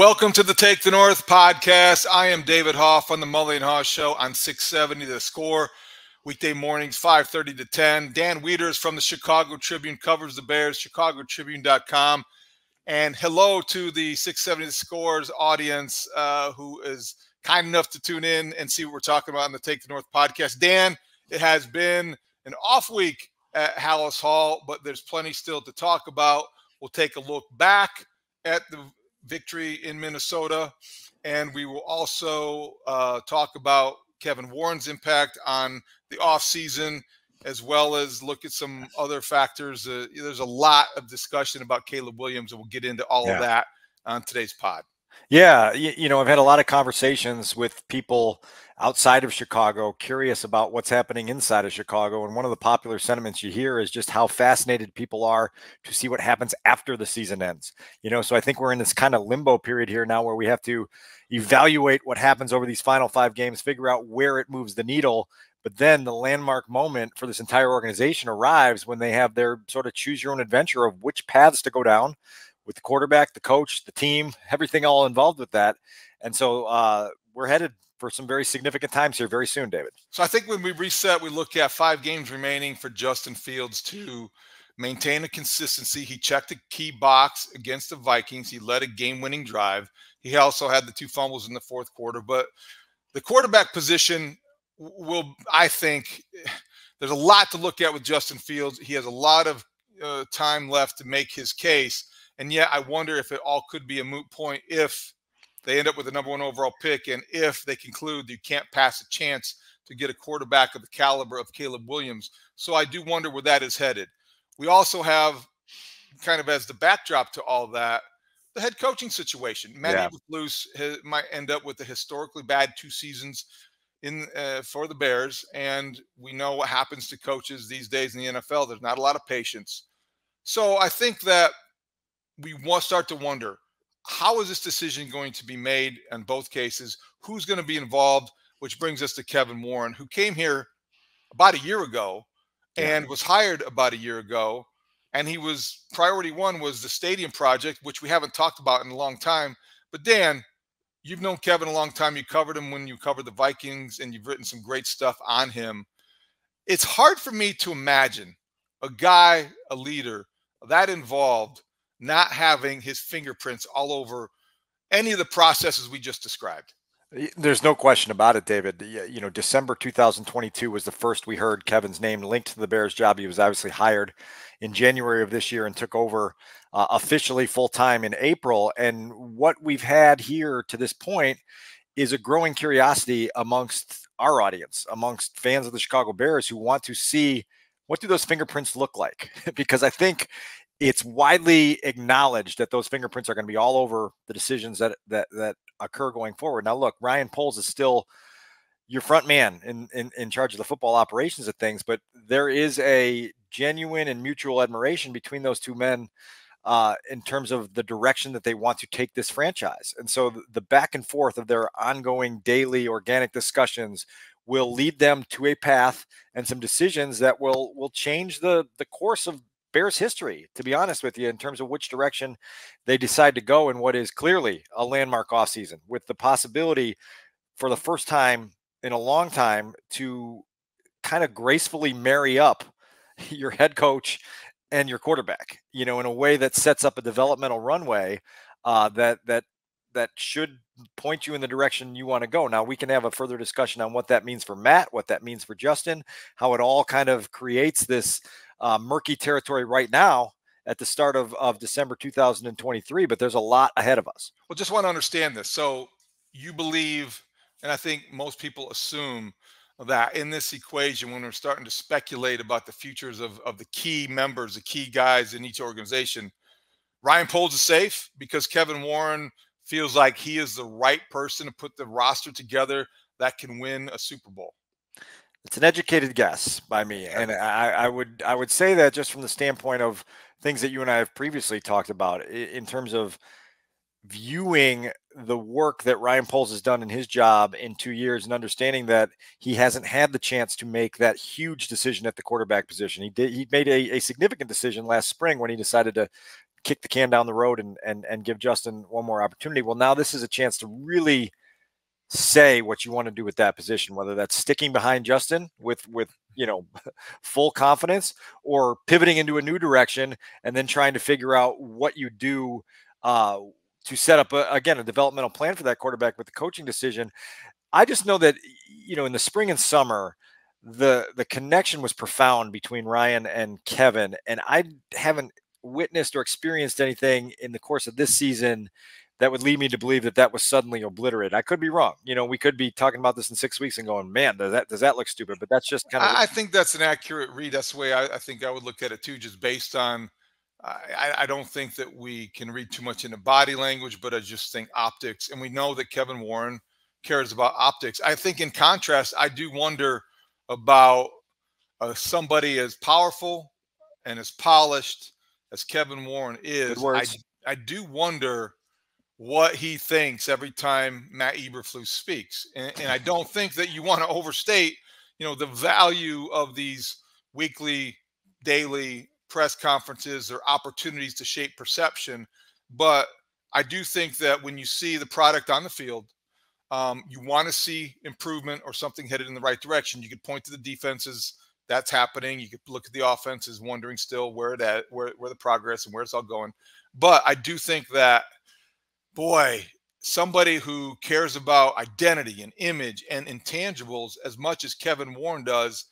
Welcome to the Take the North podcast. I am David Haugh on the Mully and Haugh Show on 670 The Score. Weekday mornings, 5.30 to 10. Dan Wiederer from the Chicago Tribune covers the Bears, chicagotribune.com. And hello to the 670 The Scores audience uh, who is kind enough to tune in and see what we're talking about on the Take the North podcast. Dan, it has been an off week at Halas Hall, but there's plenty still to talk about. We'll take a look back at the victory in Minnesota. And we will also uh, talk about Kevin Warren's impact on the offseason, as well as look at some other factors. Uh, there's a lot of discussion about Caleb Williams, and we'll get into all yeah. of that on today's pod. Yeah, you, you, know, I've had a lot of conversations with people outside of Chicago, curious about what's happening inside of Chicago. And one of the popular sentiments you hear is just how fascinated people are to see what happens after the season ends. You know, so I think we're in this kind of limbo period here now where we have to evaluate what happens over these final five games, figure out where it moves the needle. But then the landmark moment for this entire organization arrives when they have their sort of choose your own adventure of which paths to go down with the quarterback, the coach, the team, everything all involved with that. And so uh, we're headed for some very significant times here very soon, David. So I think when we reset, we look at five games remaining for Justin Fields to maintain a consistency. He checked a key box against the Vikings. He led a game-winning drive. He also had the two fumbles in the fourth quarter. But the quarterback position will, I think, there's a lot to look at with Justin Fields. He has a lot of uh, time left to make his case. And yet, I wonder if it all could be a moot point if they end up with the number one overall pick, and if they conclude you can't pass a chance to get a quarterback of the caliber of Caleb Williams. So I do wonder where that is headed. We also have kind of as the backdrop to all that the head coaching situation. Matt yeah. Eberflus might end up with a historically bad two seasons in uh, for the Bears, and we know what happens to coaches these days in the NFL. There's not a lot of patience. So I think that we want start to wonder how is this decision going to be made in both cases? Who's going to be involved? Which brings us to Kevin Warren, who came here about a year ago and yeah. was hired about a year ago. And he was priority one was the stadium project, which we haven't talked about in a long time. But Dan, you've known Kevin a long time. You covered him when you covered the Vikings, and you've written some great stuff on him. It's hard for me to imagine a guy, a leader that involved not having his fingerprints all over any of the processes we just described. There's no question about it, David. You know, December 2022 was the first we heard Kevin's name linked to the Bears job. He was obviously hired in January of this year and took over uh, officially full time in April. And what we've had here to this point is a growing curiosity amongst our audience, amongst fans of the Chicago Bears who want to see what do those fingerprints look like? because I think it's widely acknowledged that those fingerprints are going to be all over the decisions that that that occur going forward. Now, look, Ryan Poles is still your front man in, in in charge of the football operations of things, but there is a genuine and mutual admiration between those two men uh, in terms of the direction that they want to take this franchise. And so the back and forth of their ongoing daily organic discussions will lead them to a path and some decisions that will will change the the course of Bears history, to be honest with you, in terms of which direction they decide to go in what is clearly a landmark offseason with the possibility for the first time in a long time to kind of gracefully marry up your head coach and your quarterback, you know, in a way that sets up a developmental runway uh, that that that should point you in the direction you want to go. Now we can have a further discussion on what that means for Matt, what that means for Justin, how it all kind of creates this uh, murky territory right now at the start of, of December 2023, but there's a lot ahead of us. Well, just want to understand this. So you believe, and I think most people assume that in this equation, when we're starting to speculate about the futures of, of the key members, the key guys in each organization, Ryan Poles is safe because Kevin Warren feels like he is the right person to put the roster together that can win a Super Bowl. It's an educated guess by me, and I, I, would I would say that just from the standpoint of things that you and I have previously talked about in terms of viewing the work that Ryan Poles has done in his job in two years and understanding that he hasn't had the chance to make that huge decision at the quarterback position. He did he made a, a significant decision last spring when he decided to kick the can down the road and and and give Justin one more opportunity. Well, now this is a chance to really say what you want to do with that position, whether that's sticking behind Justin with with you know full confidence or pivoting into a new direction and then trying to figure out what you do uh, to set up a, again a developmental plan for that quarterback with the coaching decision. I just know that you know in the spring and summer the the connection was profound between Ryan and Kevin and I haven't witnessed or experienced anything in the course of this season that would lead me to believe that that was suddenly obliterated. I could be wrong. You know, we could be talking about this in six weeks and going, man, does that does that look stupid? But that's just kind of. I, I think that's an accurate read. That's the way I, I, think I would look at it too, just based on. I, I don't think that we can read too much into body language, but I just think optics, and we know that Kevin Warren cares about optics. I think, in contrast, I do wonder about uh, somebody as powerful and as polished as Kevin Warren is. I, I do wonder what he thinks every time Matt Eberflus speaks. And, and I don't think that you want to overstate, you know, the value of these weekly, daily press conferences or opportunities to shape perception. But I do think that when you see the product on the field, um, you want to see improvement or something headed in the right direction. You could point to the defenses that's happening. You could look at the offenses, wondering still where that where where the progress and where it's all going. But I do think that boy, somebody who cares about identity and image and intangibles as much as Kevin Warren does,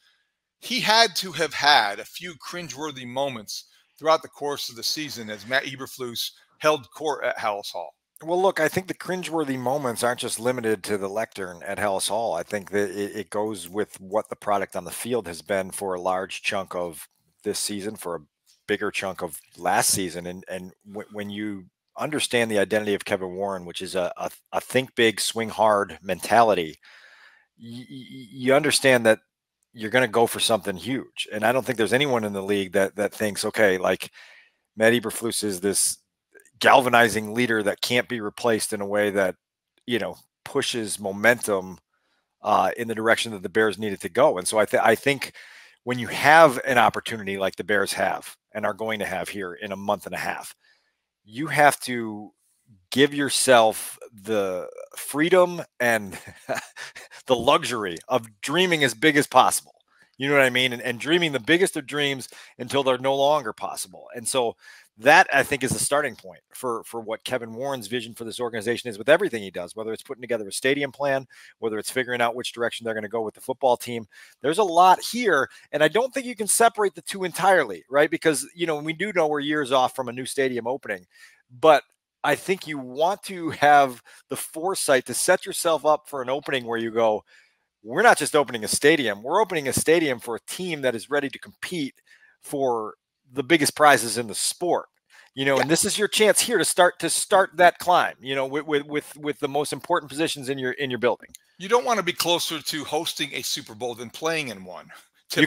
he had to have had a few cringeworthy moments throughout the course of the season as Matt Eberflus held court at Halas Hall. Well, look, I think the cringeworthy moments aren't just limited to the lectern at Halas Hall. I think that it, it goes with what the product on the field has been for a large chunk of this season, for a bigger chunk of last season. And and when you understand the identity of Kevin Warren, which is a, a, a think big, swing hard mentality, y- you understand that you're going to go for something huge. And I don't think there's anyone in the league that that thinks, okay, like Matt Eberflus is this galvanizing leader that can't be replaced in a way that you know pushes momentum uh, in the direction that the Bears needed to go. And so I, th- I think when you have an opportunity like the Bears have and are going to have here in a month and a half, you have to give yourself the freedom and the luxury of dreaming as big as possible. You know what I mean? And, and, dreaming the biggest of dreams until they're no longer possible. And so that I think is the starting point for for what Kevin Warren's vision for this organization is with everything he does, whether it's putting together a stadium plan, whether it's figuring out which direction they're going to go with the football team. There's a lot here, and I don't think you can separate the two entirely, right? Because you know we do know we're years off from a new stadium opening, but I think you want to have the foresight to set yourself up for an opening where you go, we're not just opening a stadium, we're opening a stadium for a team that is ready to compete for the biggest prizes in the sport you know yeah. and this is your chance here to start to start that climb you know with, with with with the most important positions in your in your building. You don't want to be closer to hosting a super bowl than playing in one Can,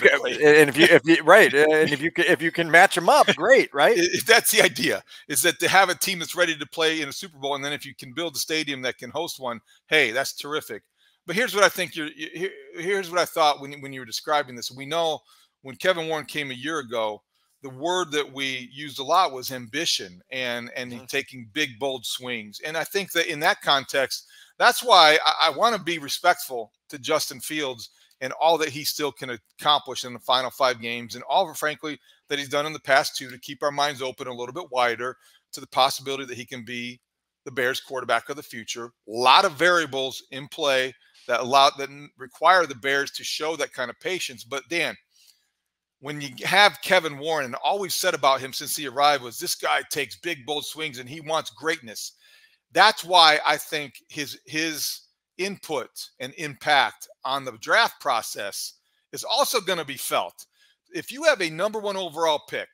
and if you if you right and if you can if you can match them up great right? If that's the idea is that to have a team that's ready to play in a super bowl and then if you can build a stadium that can host one hey that's terrific. But here's what i think you're here, here's what i thought when, when you were describing this. We know when kevin warren came a year ago the word that we used a lot was ambition and and mm-hmm. taking big bold swings. And i think that in that context that's why i, I want to be respectful to justin fields and all that he still can accomplish in the final five games and all frankly that he's done in the past two to keep our minds open a little bit wider to the possibility that he can be the bears quarterback of the future. A lot of variables in play that allow that require the bears to show that kind of patience. But dan when you have Kevin Warren, and all we've said about him since he arrived was this guy takes big, bold swings and he wants greatness. That's why I think his his input and impact on the draft process is also going to be felt. If you have a number one overall pick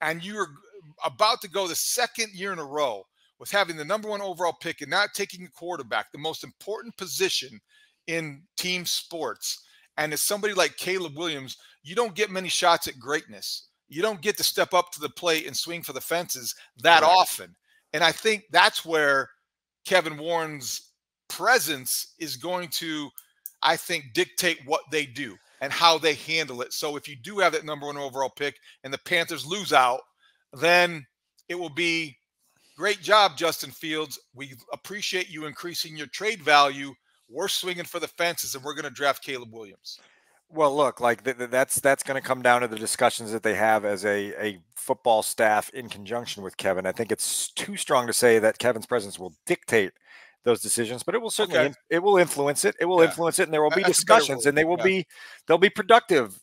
and you're about to go the second year in a row with having the number one overall pick and not taking a quarterback, the most important position in team sports, and as somebody like Caleb Williams you don't get many shots at greatness. You don't get to step up to the plate and swing for the fences that right. often. And I think that's where Kevin Warren's presence is going to, I think, dictate what they do and how they handle it. So if you do have that number one overall pick and the Panthers lose out, then it will be great job, Justin Fields. We appreciate you increasing your trade value. We're swinging for the fences, and we're going to draft Caleb Williams. Well, look, like th- th- that's that's going to come down to the discussions that they have as a a football staff in conjunction with Kevin. I think it's too strong to say that Kevin's presence will dictate those decisions, but it will certainly okay. it will influence it. It will yeah. influence it, and there will be that's discussions, and they will yeah. be they'll be productive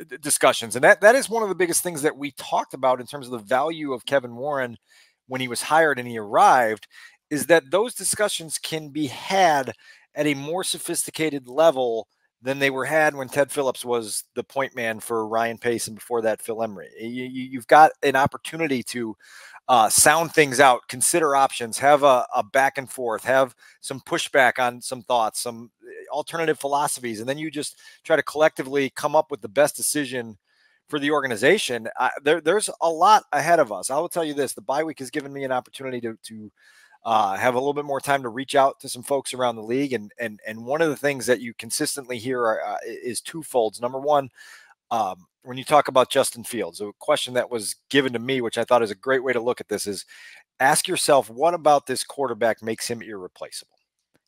uh, discussions, and that that is one of the biggest things that we talked about in terms of the value of Kevin Warren when he was hired and he arrived, is that those discussions can be had at a more sophisticated level than they were had when Ted Phillips was the point man for Ryan Pace and before that Phil Emery. You, have got an opportunity to uh, sound things out, consider options, have a, a, back and forth, have some pushback on some thoughts, some eh, alternative philosophies, and then you just try to collectively come up with the best decision for the organization. there, there's a lot ahead of us. I will tell you this: the bye week has given me an opportunity to to uh, have a little bit more time to reach out to some folks around the league. And and and one of the things that you consistently hear are, uh, is twofolds. Number one, um, when you talk about Justin Fields, a question that was given to me, which I thought is a great way to look at this, is ask yourself, what about this quarterback makes him irreplaceable?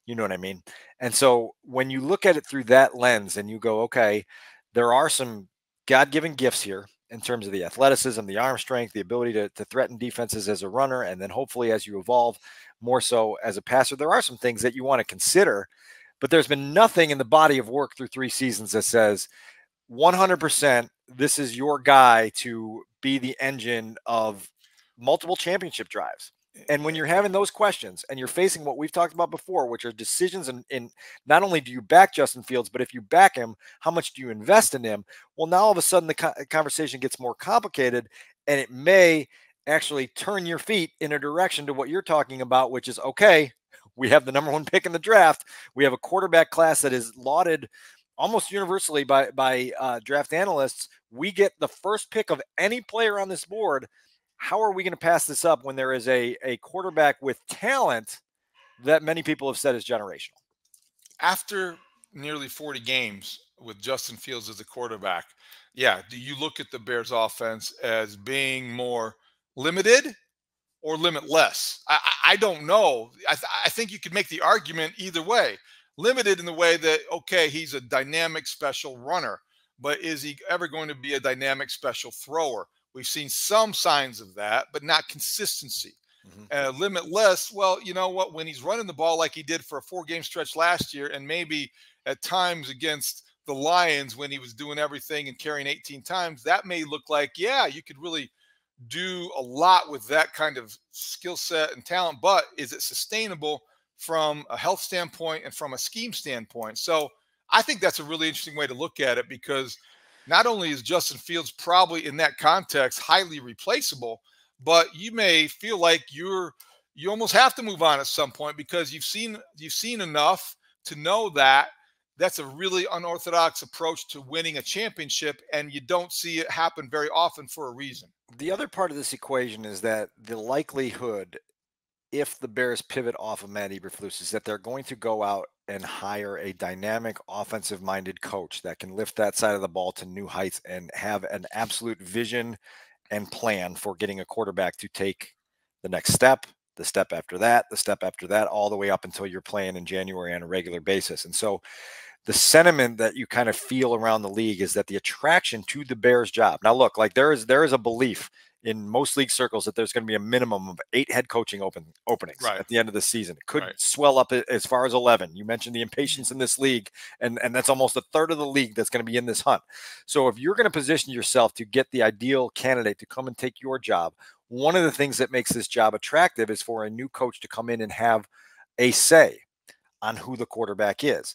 You know what I mean? And so when you look at it through that lens and you go, okay, there are some God given gifts here in terms of the athleticism, the arm strength, the ability to, to threaten defenses as a runner, and then hopefully as you evolve more so as a passer. There are some things that you want to consider, but there's been nothing in the body of work through three seasons that says 100% this is your guy to be the engine of multiple championship drives. And when you're having those questions and you're facing what we've talked about before, which are decisions in, in not only do you back Justin Fields, but if you back him, how much do you invest in him? Well, now all of a sudden the conversation gets more complicated and it may actually turn your feet in a direction to what you're talking about, which is okay, we have the number one pick in the draft. We have a quarterback class that is lauded almost universally by by uh, draft analysts. We get the first pick of any player on this board. How are we going to pass this up when there is a a quarterback with talent that many people have said is generational? After nearly 40 games with Justin Fields as a quarterback, yeah, do you look at the Bears offense as being more limited or limitless? I, I don't know. I, th- I think you could make the argument either way. Limited in the way that, okay, he's a dynamic special runner, but is he ever going to be a dynamic special thrower? We've seen some signs of that, but not consistency. Mm-hmm. Uh, limitless, well, you know what? When he's running the ball like he did for a four game stretch last year, and maybe at times against the Lions when he was doing everything and carrying 18 times, that may look like, yeah, you could really do a lot with that kind of skill set and talent, but is it sustainable from a health standpoint and from a scheme standpoint? So I think that's a really interesting way to look at it because not only is Justin Fields probably in that context highly replaceable, but you may feel like you're you almost have to move on at some point because you've seen you've seen enough to know that that's a really unorthodox approach to winning a championship and you don't see it happen very often for a reason. The other part of this equation is that the likelihood if the bears pivot off of matt eberflus is that they're going to go out and hire a dynamic offensive minded coach that can lift that side of the ball to new heights and have an absolute vision and plan for getting a quarterback to take the next step the step after that the step after that all the way up until you're playing in january on a regular basis. And so the sentiment that you kind of feel around the league is that the attraction to the Bears job. Now, look, like there is there is a belief in most league circles that there's going to be a minimum of eight head coaching open openings right. at the end of the season. It could right. swell up as far as eleven. You mentioned the mm-hmm. impatience in this league, and and that's almost a third of the league that's going to be in this hunt. So if you're going to position yourself to get the ideal candidate to come and take your job, one of the things that makes this job attractive is for a new coach to come in and have a say on who the quarterback is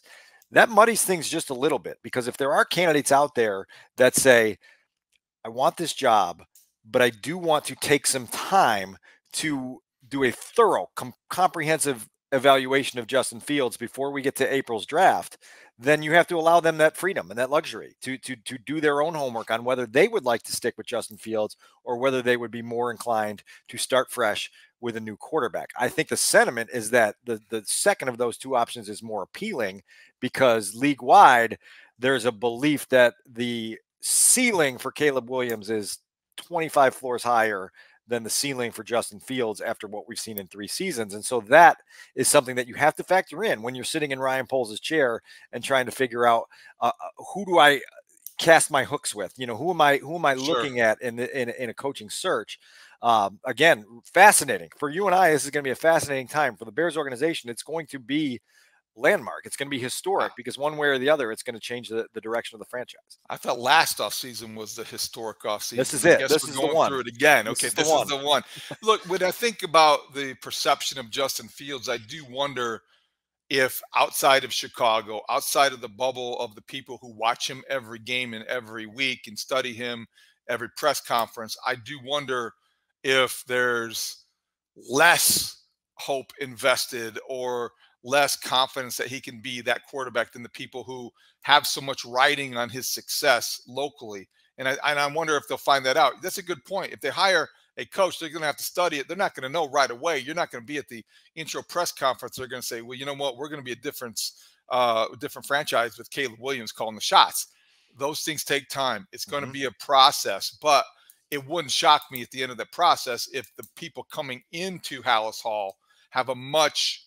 that muddies things just a little bit because if there are candidates out there that say, I want this job, but I do want to take some time to do a thorough, com- comprehensive evaluation of Justin Fields before we get to April's draft, then you have to allow them that freedom and that luxury to to to do their own homework on whether they would like to stick with Justin Fields or whether they would be more inclined to start fresh with a new quarterback. I think the sentiment is that the the second of those two options is more appealing because league wide there's a belief that the ceiling for Caleb Williams is 25 floors higher than the ceiling for Justin Fields after what we've seen in three seasons. And so that is something that you have to factor in when you're sitting in Ryan Poles' chair and trying to figure out uh, uh who do I cast my hooks with? You know, who am I who am I sure. looking at in, the, in in a coaching search? Um, again, fascinating for you and I. This is going to be a fascinating time for the Bears organization. It's going to be landmark. It's going to be historic because one way or the other, it's going to change the, the direction of the franchise. I thought last offseason was the historic offseason. This is it. This is the one. Through it again. This okay, is this is the one. Look, when I think about the perception of Justin Fields, I do wonder if outside of Chicago, outside of the bubble of the people who watch him every game and every week and study him every press conference, I do wonder if there's less hope invested or less confidence that he can be that quarterback than the people who have so much riding on his success locally. And I, and I wonder if they'll find that out. That's a good point. If they hire a coach, they're going to have to study it. They're not going to know right away. You're not going to be at the intro press conference. They're going to say, well, you know what? We're going to be a difference, uh, different franchise with Caleb Williams calling the shots. Those things take time. It's going mm-hmm. to be a process, but it wouldn't shock me at the end of the process if the people coming into Halas Hall have a much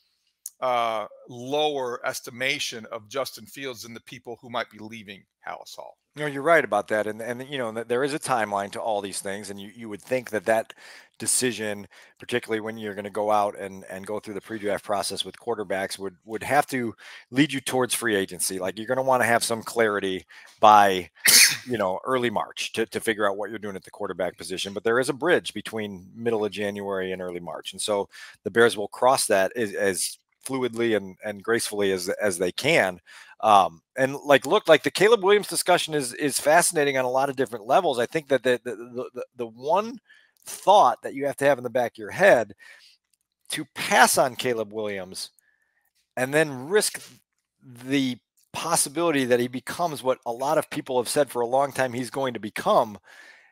uh, lower estimation of Justin Fields than the people who might be leaving Halas Hall. You know, you're right about that, and and you know that there is a timeline to all these things, and you, you would think that that decision, particularly when you're going to go out and and go through the pre-draft process with quarterbacks, would would have to lead you towards free agency. Like you're going to want to have some clarity by, you know, early March to to figure out what you're doing at the quarterback position. But there is a bridge between middle of January and early March, and so the Bears will cross that as, as fluidly and, and gracefully as as they can. Um, and like look like the Caleb Williams discussion is is fascinating on a lot of different levels. I think that the the, the, the one thought that you have to have in the back of your head to pass on Caleb Williams and then risk the possibility that he becomes what a lot of people have said for a long time he's going to become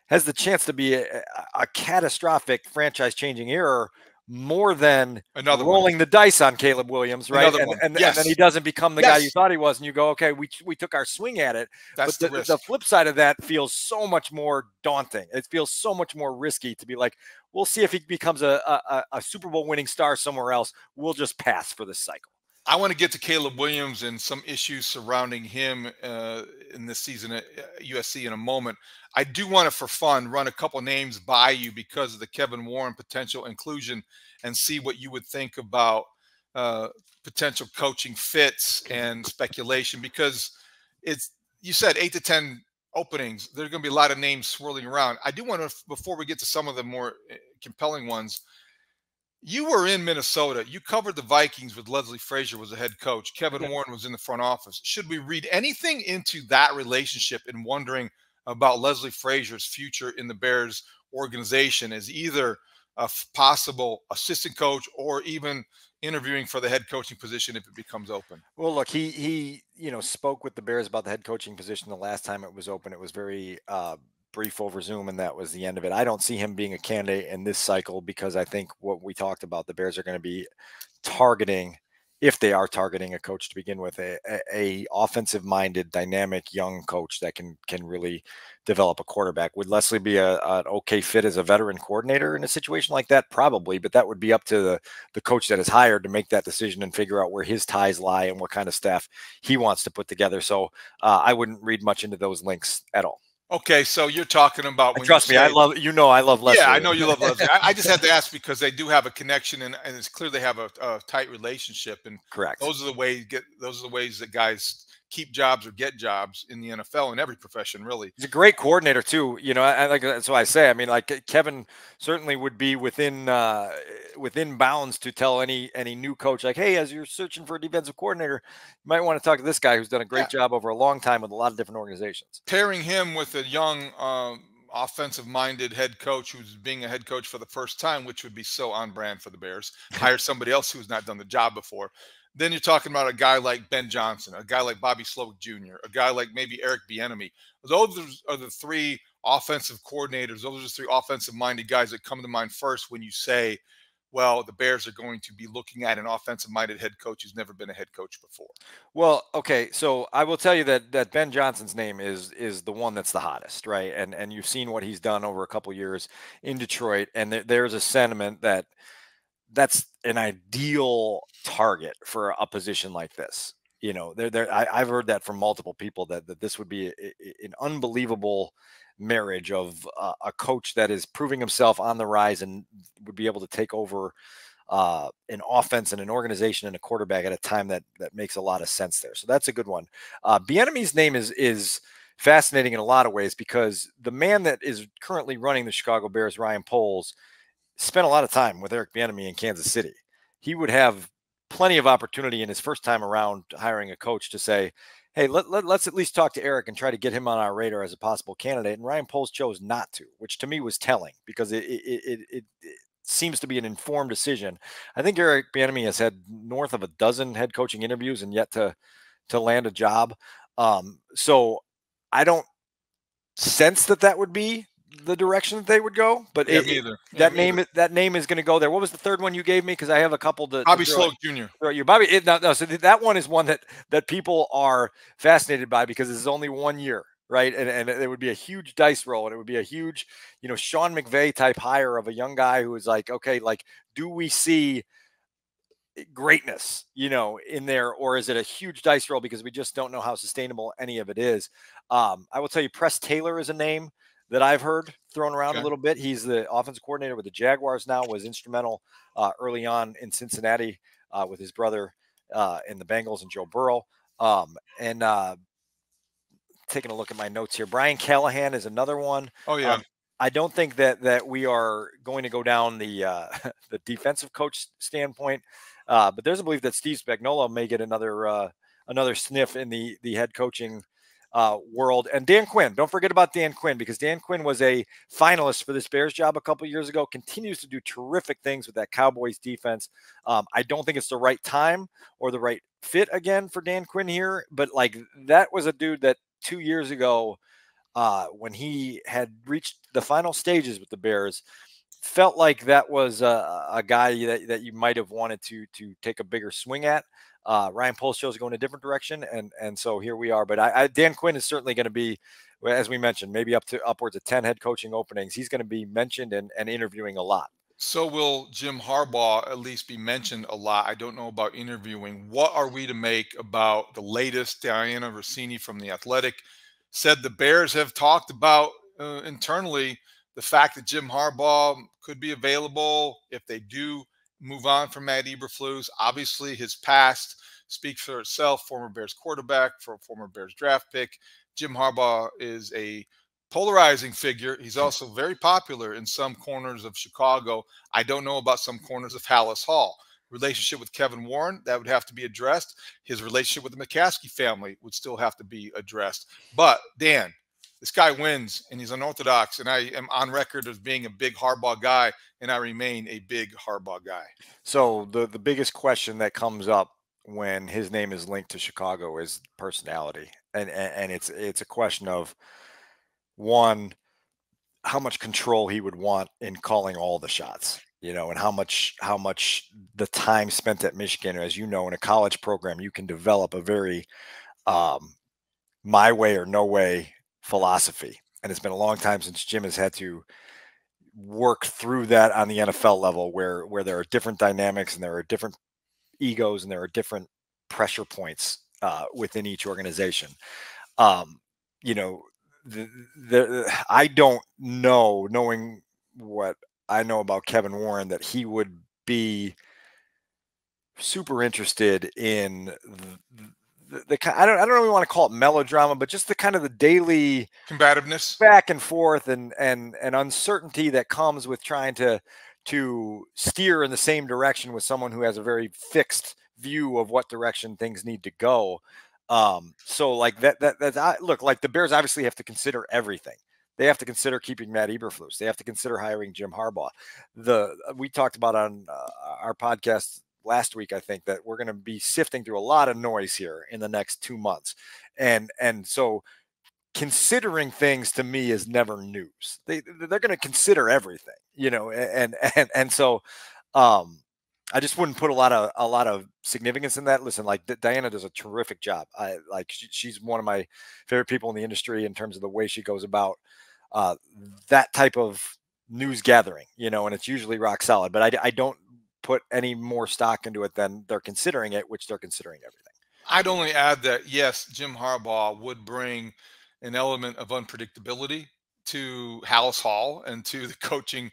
has the chance to be a, a catastrophic franchise changing error more than another rolling one. the dice on Caleb Williams, right? And, and, yes. and, then he doesn't become the yes. guy you thought he was, and you go, okay, we we took our swing at it. That's but the, the, the, flip side of that feels so much more daunting. It feels so much more risky to be like, we'll see if he becomes a, a, a Super Bowl winning star somewhere else. We'll just pass for this cycle. I want to get to Caleb Williams and some issues surrounding him uh, in this season at USC in a moment. I do want to, for fun, run a couple names by you because of the Kevin Warren potential inclusion and see what you would think about uh, potential coaching fits and speculation because it's you said eight to ten openings. There's going to be a lot of names swirling around. I do want to, before we get to some of the more eh, compelling ones, you were in Minnesota. You covered the Vikings with Leslie Frazier was the head coach. Kevin yeah. Warren was in the front office. Should we read anything into that relationship and wondering about Leslie Frazier's future in the Bears organization as either a possible assistant coach or even interviewing for the head coaching position if it becomes open? Well, look, he he you know spoke with the Bears about the head coaching position the last time it was open. It was very uh, brief over Zoom, and that was the end of it. I don't see him being a candidate in this cycle because I think what we talked about, the Bears are going to be targeting, if they are targeting a coach to begin with, a, a, a offensive minded, dynamic young coach that can can really develop a quarterback. Would Leslie be a, an okay fit as a veteran coordinator in a situation like that? Probably, but that would be up to the the coach that is hired to make that decision and figure out where his ties lie and what kind of staff he wants to put together. So uh, I wouldn't read much into those links at all. Okay, so you're talking about when trust me, say, I love you know I love Leslie. Yeah, I know you love Leslie. I, I, just had to ask because they do have a connection and, and it's clear they have a, a tight relationship. And correct, those are the ways get those are the ways that guys keep jobs or get jobs in the NFL in every profession, really. He's a great coordinator too. You know, I, like that's why I say. I mean, like Kevin certainly would be within uh, within bounds to tell any any new coach, like, hey, as you're searching for a defensive coordinator, you might want to talk to this guy who's done a great yeah. job over a long time with a lot of different organizations. Pairing him with a young. Um, offensive minded head coach who's being a head coach for the first time, which would be so on brand for the Bears. Hire somebody else who's not done the job before. Then you're talking about a guy like Ben Johnson, a guy like Bobby Slowik Jr., a guy like maybe Eric Bieniemy. Those are the three offensive coordinators. Those are the three offensive minded guys that come to mind first when you say, well, the Bears are going to be looking at an offensive minded head coach who's never been a head coach before. Well, okay, so I will tell you that that Ben Johnson's name is is the one that's the hottest, right? And and you've seen what he's done over a couple years in Detroit, and th- there's a sentiment that that's an ideal target for a position like this. You know, there there I, have heard that from multiple people that that this would be a, a, an unbelievable marriage of uh, a coach that is proving himself on the rise and would be able to take over uh, an offense and an organization and a quarterback at a time that that makes a lot of sense there. So that's a good one. Uh, Bieniemy's name is is fascinating in a lot of ways because the man that is currently running the Chicago Bears, Ryan Poles, spent a lot of time with Eric Bieniemy in Kansas City. He would have plenty of opportunity in his first time around hiring a coach to say, hey, let, let, us at least talk to Eric and try to get him on our radar as a possible candidate. And Ryan Poles chose not to, which to me was telling because it, it, it, it, seems to be an informed decision. I think Eric Bieniemy has had north of a dozen head coaching interviews and yet to to land a job. Um, so I don't sense that that would be the direction that they would go, but yeah, it, yeah, that name either. that name is going to go there. What was the third one you gave me? Because I have a couple to Bobby Slowik Jr. You Bobby. It, no, no, so that one is one that that people are fascinated by because it's only one year, right? And and it would be a huge dice roll, and it would be a huge, you know, Sean McVay type hire of a young guy who is like, okay, like, do we see greatness, you know, in there, or is it a huge dice roll because we just don't know how sustainable any of it is? Um, I will tell you, Press Taylor is a name that I've heard thrown around okay. a little bit. He's the offensive coordinator with the Jaguars now. Was instrumental uh, early on in Cincinnati uh, with his brother uh, in the Bengals and Joe Burrow. Um, and uh, taking a look at my notes here, Brian Callahan is another one. Oh yeah. Um, I don't think that that we are going to go down the uh, the defensive coach standpoint, uh, but there's a belief that Steve Spagnuolo may get another another sniff in the the head coaching uh, world. And Dan Quinn, don't forget about Dan Quinn because Dan Quinn was a finalist for this Bears job a couple years ago. Continues to do terrific things with that Cowboys defense. Um, I don't think it's the right time or the right fit again for Dan Quinn here, but like that was a dude that two years ago, uh, when he had reached the final stages with the Bears, felt like that was a, a guy that, that you might have wanted to to take a bigger swing at. Uh, Ryan Poles chose to go in a different direction, and and so here we are. But I, I Dan Quinn is certainly going to be, as we mentioned, maybe up to upwards of ten head coaching openings. He's going to be mentioned and, and interviewing a lot. So will Jim Harbaugh at least be mentioned a lot? I don't know about interviewing. What are we to make about the latest? Dianna Russini from the Athletic said the Bears have talked about uh, internally the fact that Jim Harbaugh could be available if they do move on from Matt Eberflus. Obviously, his past speaks for itself. Former Bears quarterback, for former Bears draft pick. Jim Harbaugh is a polarizing figure. He's hmm. also very popular in some corners of Chicago. I don't know about some corners of Halas Hall. Relationship with Kevin Warren, that would have to be addressed. His relationship with the McCaskey family would still have to be addressed. But Dan, this guy wins and he's unorthodox. And I am on record as being a big Harbaugh guy, and I remain a big Harbaugh guy. So the the biggest question that comes up when his name is linked to Chicago is personality, and and, and it's it's a question of one how much control he would want in calling all the shots you know and how much how much the time spent at michigan as you know in a college program you can develop a very um, my way or no way philosophy. And it's been a long time since Jim has had to work through that on the NFL level where where there are different dynamics and there are different egos and there are different pressure points uh, within each organization. Um, you know, the, the, I don't know, knowing what I know about Kevin Warren, that he would be super interested in the, the I don't I don't really want to call it melodrama, but just the kind of the daily combativeness back and forth and and and uncertainty that comes with trying to to steer in the same direction with someone who has a very fixed view of what direction things need to go. Um, so like that that that I, look like the Bears obviously have to consider everything. They have to consider keeping Matt Eberflus. They have to consider hiring Jim Harbaugh. The we talked about on uh, our podcast last week, I think that we're going to be sifting through a lot of noise here in the next two months, and and so considering things to me is never news. They they're going to consider everything, you know, and and and so Um, I just wouldn't put a lot of a lot of significance in that. Listen, like Dianna does a terrific job. I like she, she's one of my favorite people in the industry in terms of the way she goes about uh, that type of news gathering, you know, and it's usually rock solid. But I, I don't put any more stock into it than they're considering it, which they're considering everything. I'd only add that yes, Jim Harbaugh would bring an element of unpredictability to Halas Hall and to the coaching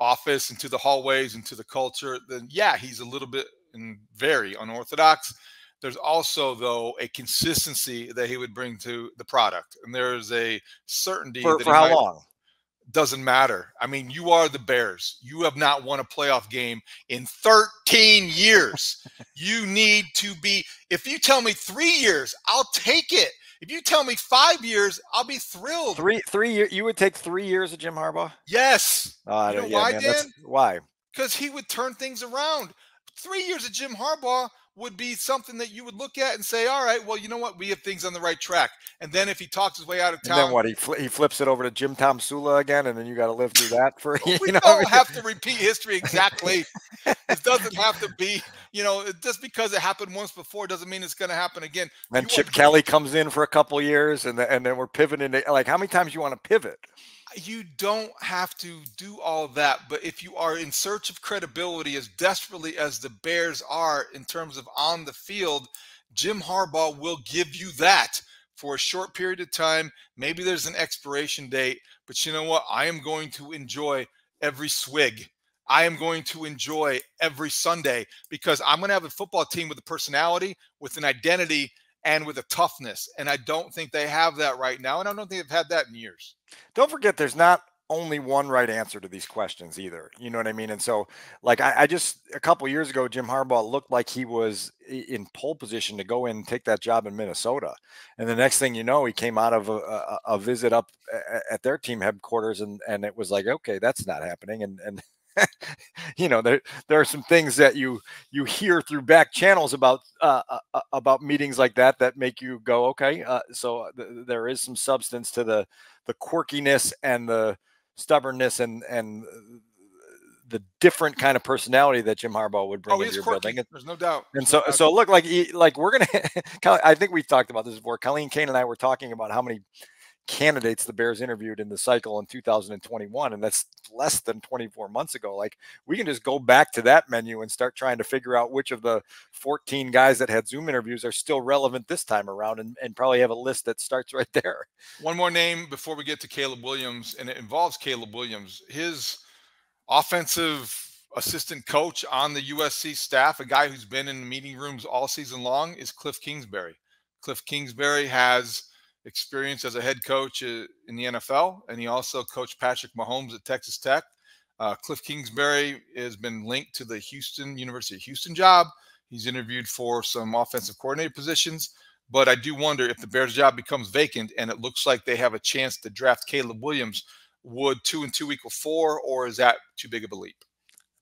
office and to the hallways and to the culture, then yeah, he's a little bit and very unorthodox. There's also, though, a consistency that he would bring to the product, and there's a certainty. For, for how might, long? Doesn't matter. I mean, you are the Bears. You have not won a playoff game in 13 years. you need to be. If you tell me three years, I'll take it. If you tell me five years, I'll be thrilled. Three, three years. You would take three years of Jim Harbaugh? Yes. Uh, you know yeah, why, man, Dan? Why? Because he would turn things around. Three years of Jim Harbaugh would be something that you would look at and say, all right, well, you know what? We have things on the right track. And then if he talks his way out of town. And then what? He, fl- he flips it over to Jim Tomsula again, and then you got to live through that for, you we know. don't have to repeat history exactly. it doesn't have to be, you know, just because it happened once before doesn't mean it's going to happen again. And Chip Kelly comes in for a couple years, and, the, and then we're pivoting. To, like, how many times you want to pivot? You don't have to do all that. But if you are in search of credibility as desperately as the Bears are in terms of on the field, Jim Harbaugh will give you that for a short period of time. Maybe there's an expiration date, but you know what? I am going to enjoy every swig. I am going to enjoy every Sunday because I'm going to have a football team with a personality, with an identity, and with a toughness. And I don't think they have that right now. And I don't think they've had that in years. Don't forget, there's not only one right answer to these questions either. You know what I mean? And so, like, I, I, just a couple years ago, Jim Harbaugh looked like he was in pole position to go in and take that job in Minnesota. And the next thing you know, he came out of a, a, a visit up at their team headquarters, and and it was like, okay, that's not happening. And and you know there there are some things that you you hear through back channels about uh, uh, uh about meetings like that that make you go okay uh, so th- there is some substance to the the quirkiness and the stubbornness and and the different kind of personality that Jim Harbaugh would bring oh, into your quirky. building. There's no doubt. And There's so, no so look like like we're gonna. I think we've talked about this before. Colleen Kane and I were talking about how many candidates the Bears interviewed in the cycle in 2021, and that's less than 24 months ago. Like we can just go back to that menu and start trying to figure out which of the 14 guys that had Zoom interviews are still relevant this time around, and, and probably have a list that starts right there. One more name before we get to Caleb Williams, and it involves Caleb Williams. His offensive assistant coach on the USC staff, a guy who's been in meeting rooms all season long, is Cliff Kingsbury. Cliff Kingsbury has experience as a head coach uh, in the NFL, and he also coached Patrick Mahomes at Texas Tech. Uh, Cliff Kingsbury has been linked to the Houston University of Houston job. He's interviewed for some offensive coordinator positions, but I do wonder if the Bears job becomes vacant and it looks like they have a chance to draft Caleb Williams. Would two and two equal four, or is that too big of a leap?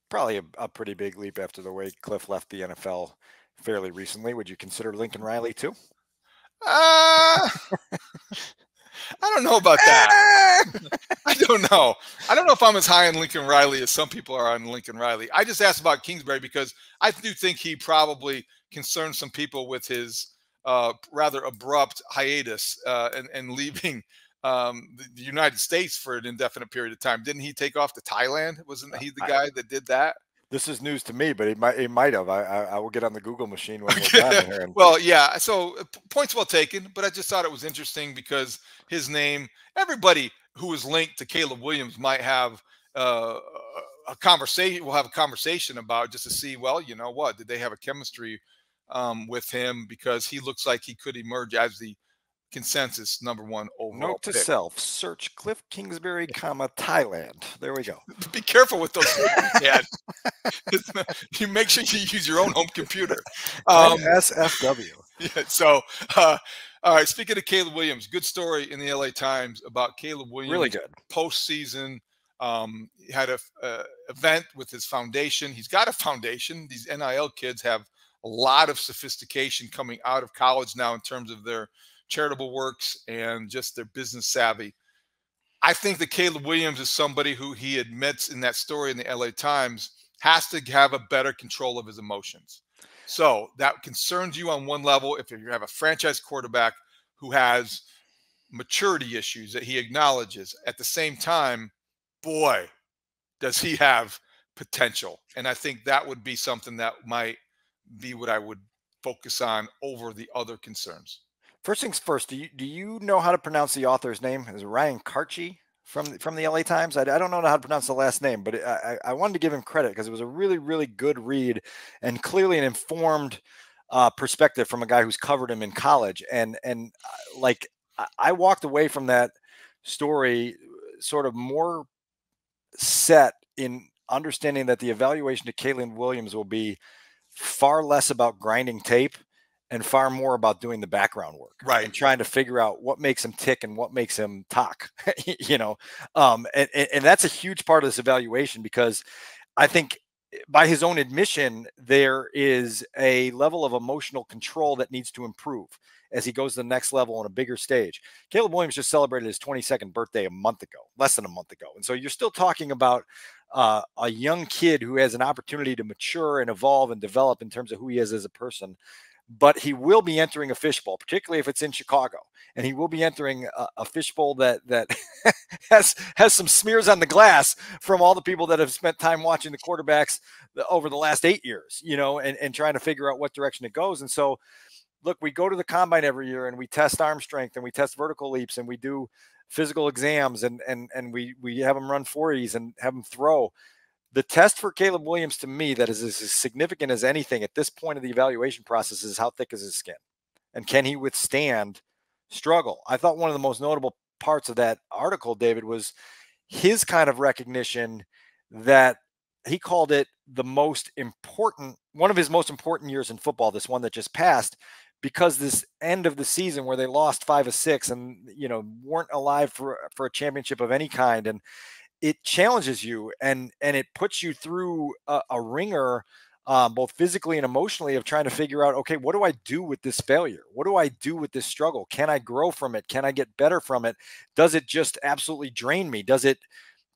Probably a, a pretty big leap after the way Cliff left the NFL fairly recently. Would you consider Lincoln Riley too? Uh, I don't know about that. I don't know. I don't know if I'm as high on Lincoln Riley as some people are on Lincoln Riley. I just asked about Kingsbury because I do think he probably concerned some people with his uh, rather abrupt hiatus uh, and, and leaving um, the United States for an indefinite period of time. Didn't he take off to Thailand? Wasn't he the guy that did that? This is news to me, but it might it might have. I I, I will get on the Google machine when we're done here. And... well, yeah. So uh, points well taken, but I just thought it was interesting because his name. Everybody who is linked to Caleb Williams might have uh, a conversation. We'll have a conversation about just to see. Well, you know what? Did they have a chemistry um, with him because he looks like he could emerge as the consensus number one overall. Note to pick. self: search Cliff Kingsbury, comma Thailand. There we go. Be careful with those. yeah, you make sure you use your own home computer. Um, SFW. Yeah. So, uh, all right. Speaking of Caleb Williams, good story in the LA Times about Caleb Williams. Really good postseason. Um, he had a, a event with his foundation. He's got a foundation. These NIL kids have a lot of sophistication coming out of college now in terms of their charitable works and just their business savvy. I think that Caleb Williams is somebody who he admits in that story in the LA Times has to have a better control of his emotions. So that concerns you on one level. If you have a franchise quarterback who has maturity issues that he acknowledges, at the same time, boy, does he have potential. And I think that would be something that might be what I would focus on over the other concerns. First things first, do you do you know how to pronounce the author's name? Is Ryan Kartje from from the LA Times? I, I don't know how to pronounce the last name, but I, I wanted to give him credit because it was a really really good read and clearly an informed uh, perspective from a guy who's covered him in college. And and uh, like I walked away from that story sort of more set in understanding that the evaluation to Caleb Williams will be far less about grinding tape and far more about doing the background work right and trying to figure out what makes him tick and what makes him talk you know um and, and that's a huge part of this evaluation because i think eh, by his own admission there is a level of emotional control that needs to improve as he goes to the next level on a bigger stage. Caleb Williams just celebrated his 22nd birthday a month ago, less than a month ago. And so you're still talking about uh, a young kid who has an opportunity to mature and evolve and develop in terms of who he is as a person. But he will be entering a fishbowl, particularly if it's in Chicago, and he will be entering a, a fishbowl that that has has some smears on the glass from all the people that have spent time watching the quarterbacks over the last eight years, you know, and, and trying to figure out what direction it goes. And so, look, we go to the combine every year and we test arm strength and we test vertical leaps and we do physical exams and and and we we have them run 40s and have them throw. The test for Caleb Williams to me that is as significant as anything at this point of the evaluation process is how thick is his skin and can he withstand struggle. I thought one of the most notable parts of that article, David, was his kind of recognition that he called it the most important, one of his most important years in football, this one that just passed, because this end of the season where they lost five or six and you know weren't alive for for a championship of any kind and it challenges you and and it puts you through a, a ringer um, both physically and emotionally of trying to figure out okay what do i do with this failure? What do i do with this struggle? Can i grow from it? Can i get better from it? Does it just absolutely drain me? Does it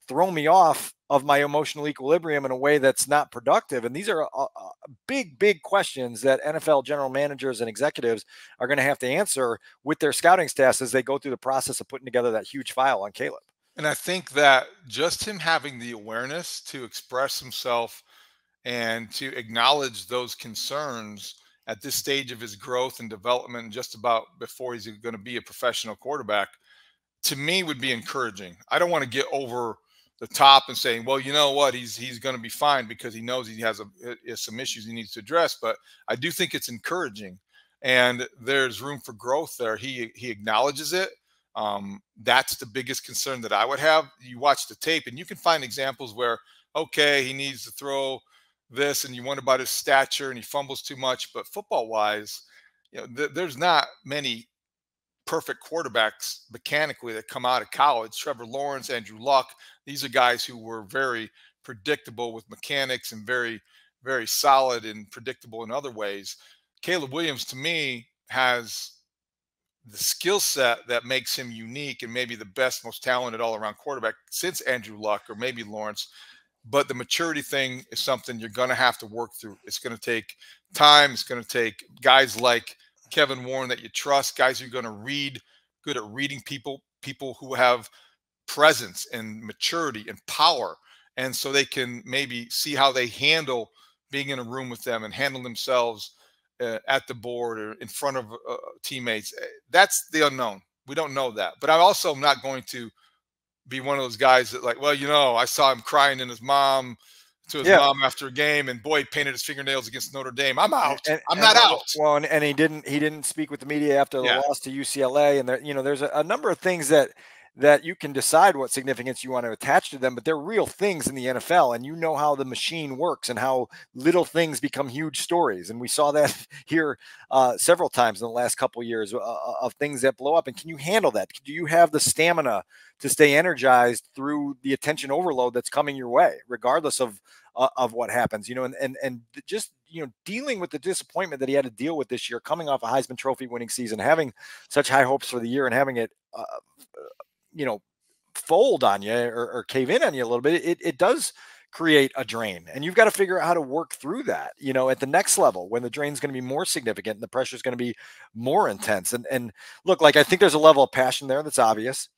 throw me off of my emotional equilibrium in a way that's not productive? And these are uh, uh, big, big questions that NFL general managers and executives are going to have to answer with their scouting staffs as they go through the process of putting together that huge file on Caleb. And I think that just him having the awareness to express himself and to acknowledge those concerns at this stage of his growth and development, just about before he's going to be a professional quarterback, to me would be encouraging. I don't want to get over the top and saying, well, you know what, he's he's going to be fine because he knows he has a has some issues he needs to address. But I do think it's encouraging, and there's room for growth there. He he acknowledges it. Um, that's the biggest concern that I would have. You watch the tape, and you can find examples where okay, he needs to throw this, and you wonder about his stature, and he fumbles too much. But football wise, you know, th- there's not many perfect quarterbacks mechanically that come out of college. Trevor Lawrence, Andrew Luck, these are guys who were very predictable with mechanics and very, very solid and predictable in other ways. Caleb Williams, to me, has the skill set that makes him unique and maybe the best, most talented all around quarterback since Andrew Luck or maybe Lawrence. But the maturity thing is something you're going to have to work through. It's going to take time. It's going to take guys like Kevin Warren that you trust, guys who are going to read, good at reading people, people who have presence and maturity and power. And so they can maybe see how they handle being in a room with them and handle themselves uh, at the board or in front of uh, teammates. Eh, that's the unknown. We don't know that. But I'm also am not going to be one of those guys that, like, well, you know, I saw him crying in his mom to his yeah. mom after a game, and Boyd painted his fingernails against Notre Dame. I'm out. And, I'm and, not out. Well, and, and, he didn't. He didn't speak with the media after the yeah. loss to UCLA, and there, you know, there's a, a number of things that that you can decide what significance you want to attach to them, but they're real things in the NFL, and you know how the machine works and how little things become huge stories. And we saw that here uh, several times in the last couple of years uh, uh, of things that blow up. And can you handle that? Do you have the stamina to stay energized through the attention overload that's coming your way, regardless of uh, of what happens? You know, and and and just you know dealing with the disappointment that he had to deal with this year, coming off a Heisman Trophy winning season, having such high hopes for the year, and having it uh, you know, fold on you or, or, cave in on you a little bit, it, it does create a drain. And you've got to figure out how to work through that, you know, at the next level when the drain's going to be more significant and the pressure is going to be more intense. And and look, like I think there's a level of passion there that's obvious.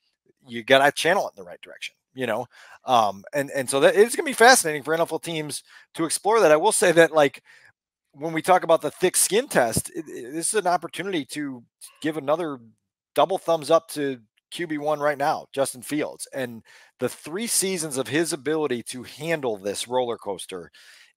You got to channel it in the right direction, you know. Um, and and so that it's going to be fascinating for NFL teams to explore that. I will say that like when we talk about the thick skin test, it, it, this is an opportunity to give another double thumbs up to QB1 right now, Justin Fields. And the three seasons of his ability to handle this roller coaster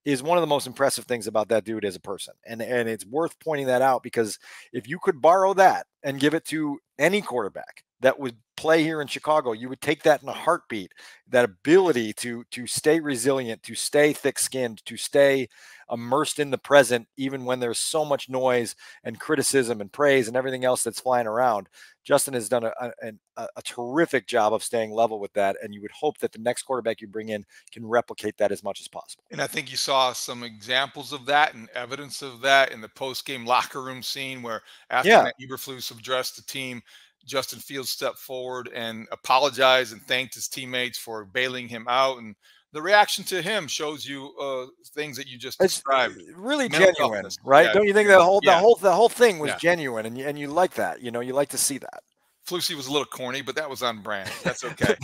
is one of the most impressive things about that dude as a person. And and it's worth pointing that out because if you could borrow that and give it to any quarterback that would play here in Chicago, you would take that in a heartbeat. That ability to to stay resilient, to stay thick-skinned, to stay immersed in the present, even when there's so much noise and criticism and praise and everything else that's flying around. Justin has done a, a, a terrific job of staying level with that, and you would hope that the next quarterback you bring in can replicate that as much as possible. And I think you saw some examples of that and evidence of that in the post-game locker room scene, where after yeah. Eberflus addressed the team Justin Fields stepped forward and apologized and thanked his teammates for bailing him out. And the reaction to him shows you uh, things that you just it's described. Really genuine, right? Yeah. Don't you think the whole the whole the whole thing was yeah. genuine, and you, and you like that? You know, you like to see that. Flusy was a little corny, but that was on brand. That's okay.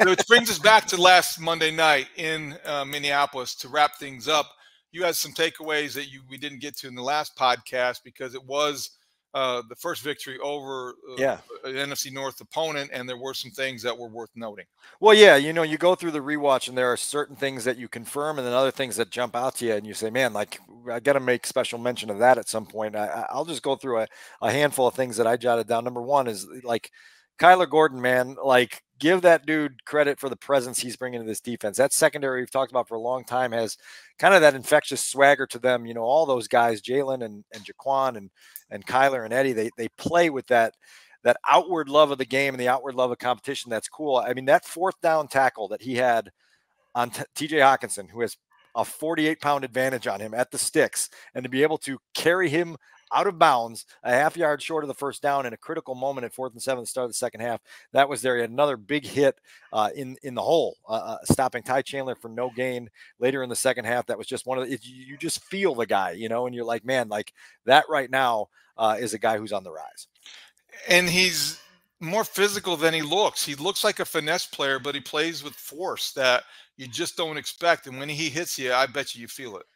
Which brings us back to last Monday night in uh, Minneapolis to wrap things up. You had some takeaways that you we didn't get to in the last podcast because it was uh, the first victory over uh, yeah. an NFC North opponent, and there were some things that were worth noting. Well, yeah, you know, you go through the rewatch, and there are certain things that you confirm, and then other things that jump out to you, and you say, "Man, like I got to make special mention of that at some point." I, will just go through a, a handful of things that I jotted down. Number one is like Kyler Gordon, man, like give that dude credit for the presence he's bringing to this defense. That secondary we've talked about for a long time has kind of that infectious swagger to them. You know, all those guys, Jaylon and, and Jaquan and and Kyler and Eddie, they they play with that that outward love of the game and the outward love of competition. That's cool. I mean, that fourth down tackle that he had on TJ Hockenson, who has a 48 pound advantage on him at the sticks, and to be able to carry him out of bounds, a half yard short of the first down in a critical moment at fourth and seven, start of the second half. That was had another big hit uh, in in the hole, uh, uh, stopping Ty Chandler for no gain later in the second half. That was just one of the. It, you just feel the guy, you know, and you're like, man, like that right now uh, is a guy who's on the rise. And he's more physical than he looks. He looks like a finesse player, but he plays with force that you just don't expect. And when he hits you, I bet you you feel it.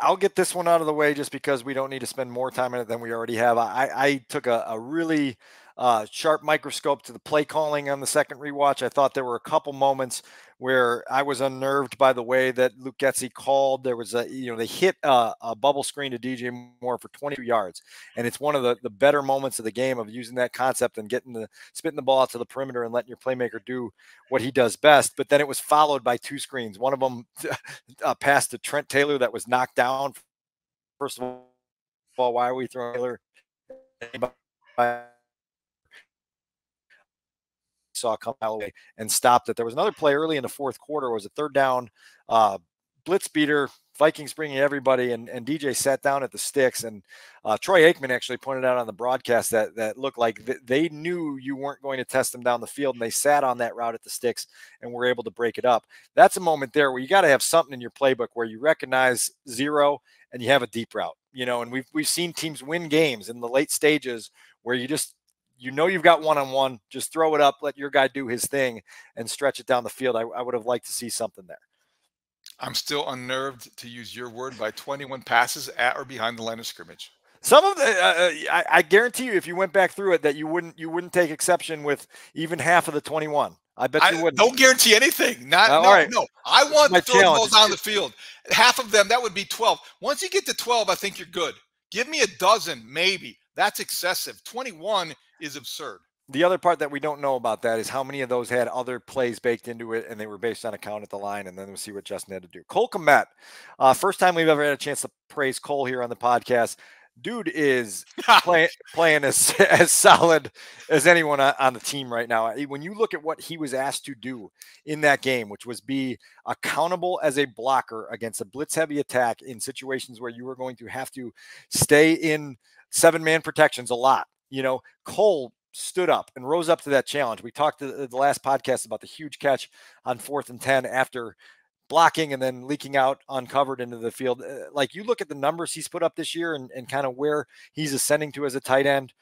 I'll get this one out of the way just because we don't need to spend more time on it than we already have. I, I took a, a really uh, sharp microscope to the play calling on the second rewatch. I thought there were a couple moments where I was unnerved by the way that Luke Getsy called. There was a, you know, they hit a, a, bubble screen to DJ Moore for 22 yards. And it's one of the, the better moments of the game of using that concept and getting the spitting the ball out to the perimeter and letting your playmaker do what he does best. But then it was followed by two screens. One of them uh, passed to Trent Taylor that was knocked down. First of all, why are we throwing Taylor? Saw come out and stopped it. There was another play early in the fourth quarter. It was a third down uh, blitz beater. Vikings bringing everybody, and, and DJ sat down at the sticks. And uh, Troy Aikman actually pointed out on the broadcast that that looked like th- they knew you weren't going to test them down the field, and they sat on that route at the sticks and were able to break it up. That's a moment there where you got to have something in your playbook where you recognize zero and you have a deep route. You know, and we've we've seen teams win games in the late stages where you just you know you've got one on one. Just throw it up, let your guy do his thing, and stretch it down the field. I, I would have liked to see something there. I'm still unnerved, to use your word, by 21 passes at or behind the line of scrimmage. Some of the, uh, uh, I, I, guarantee you, if you went back through it, that you wouldn't you wouldn't take exception with even half of the 21. I bet you wouldn't. Don't guarantee anything. Not uh, no, right. no. I want the balls on the field. Half of them, that would be 12. Once you get to 12, I think you're good. Give me a dozen, maybe. That's excessive. 21 is absurd. The other part that we don't know about that is how many of those had other plays baked into it and they were based on a count at the line. And then we'll see what Justin had to do. Cole Kmet, uh, first time we've ever had a chance to praise Cole here on the podcast. Dude is play, playing as, as solid as anyone on the team right now. When you look at what he was asked to do in that game, which was be accountable as a blocker against a blitz heavy attack in situations where you were going to have to stay in seven man protections a lot you know, Cole stood up and rose up to that challenge. We talked to the last podcast about the huge catch on fourth and 10 after blocking and then leaking out uncovered into the field. Uh, like you look at the numbers he's put up this year and, and kind of where he's ascending to as a tight end.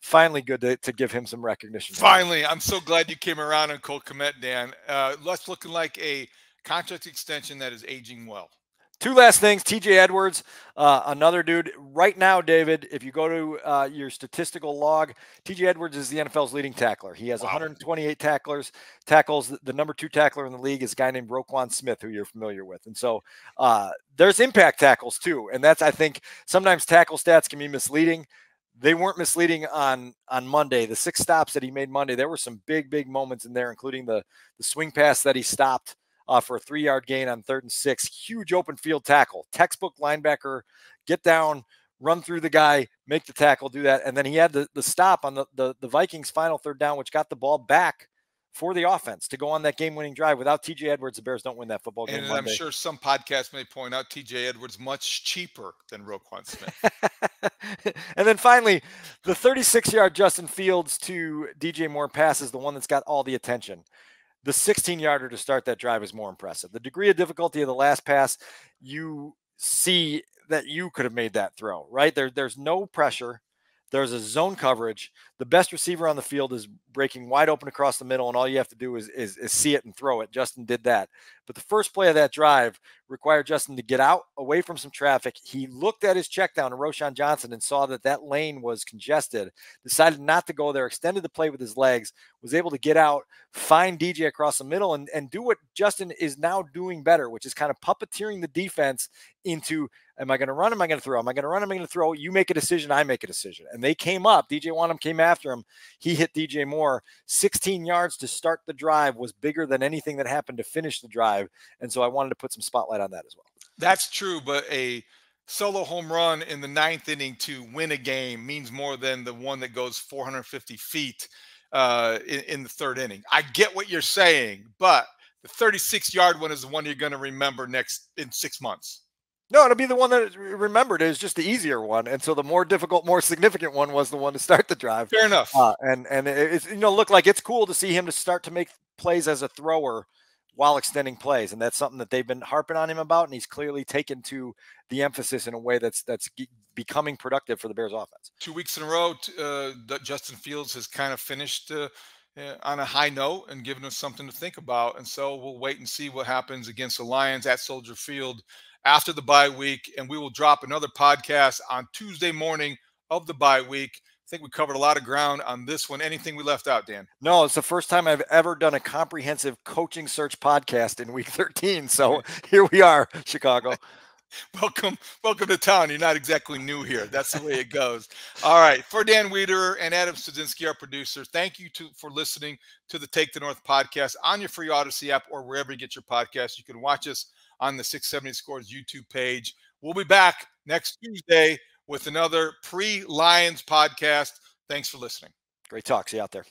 Finally, good to, to give him some recognition. Finally, I'm so glad you came around on Cole Kmet, Dan. Uh, let's looking like a contract extension that is aging well. Two last things. TJ Edwards, uh, another dude. Right now, David, if you go to uh, your statistical log, TJ Edwards is the NFL's leading tackler. He has wow. 128 tacklers, tackles. The number two tackler in the league is a guy named Roquan Smith, who you're familiar with. And so uh, there's impact tackles too. And that's, I think, sometimes tackle stats can be misleading. They weren't misleading on on Monday. The six stops that he made Monday, there were some big, big moments in there, including the the swing pass that he stopped uh, for a three yard gain on third and six. Huge open field tackle, textbook linebacker, get down, run through the guy, make the tackle, do that. And then he had the, the stop on the, the, the Vikings' final third down, which got the ball back for the offense to go on that game-winning drive. Without TJ Edwards, the Bears don't win that football game. And I'm sure some podcasts may point out TJ Edwards much cheaper than Roquan Smith. and then finally, the 36-yard Justin Fields to DJ Moore pass is the one that's got all the attention the 16 yarder to start that drive is more impressive. The degree of difficulty of the last pass, you see that you could have made that throw, right? There, there's no pressure. There's a zone coverage. The best receiver on the field is breaking wide open across the middle, and all you have to do is, is, is see it and throw it. Justin did that. But the first play of that drive required Justin to get out away from some traffic. He looked at his check down to Roschon Johnson and saw that that lane was congested, decided not to go there, extended the play with his legs, was able to get out, find DJ across the middle, and, and do what Justin is now doing better, which is kind of puppeteering the defense into am I going to run? Am I going to throw? Am I going to run? Am I going to throw? You make a decision. I make a decision. And they came up. DJ Wonnum came after him. He hit DJ Moore 16 yards to start the drive was bigger than anything that happened to finish the drive. And so I wanted to put some spotlight on that as well. That's true, but a solo home run in the ninth inning to win a game means more than the one that goes 450 feet uh, in, in the third inning. I get what you're saying, but the 36 yard one is the one you're going to remember next in six months. No, it'll be the one that remembered is just the easier one, and so the more difficult, more significant one was the one to start the drive. Fair enough. Uh, and and it's you know look like it's cool to see him to start to make plays as a thrower while extending plays, and that's something that they've been harping on him about, and he's clearly taken to the emphasis in a way that's that's becoming productive for the Bears offense. Two weeks in a row, uh, Justin Fields has kind of finished. Uh, on a high note and given us something to think about. And so we'll wait and see what happens against the Lions at Soldier Field after the bye week. And we will drop another podcast on Tuesday morning of the bye week. I think we covered a lot of ground on this one. Anything we left out, Dan? No, it's the first time I've ever done a comprehensive coaching search podcast in week 13. So here we are, Chicago. welcome, welcome to town. You're not exactly new here. That's the way it goes. All right. For Dan Wiederer and Adam Studzinski, our producer, thank you to, for listening to the Take the North podcast on your free Audacy app or wherever you get your podcast. You can watch us on the 670 Scores YouTube page. We'll be back next Tuesday with another pre Lions podcast. Thanks for listening. Great talk. See you out there.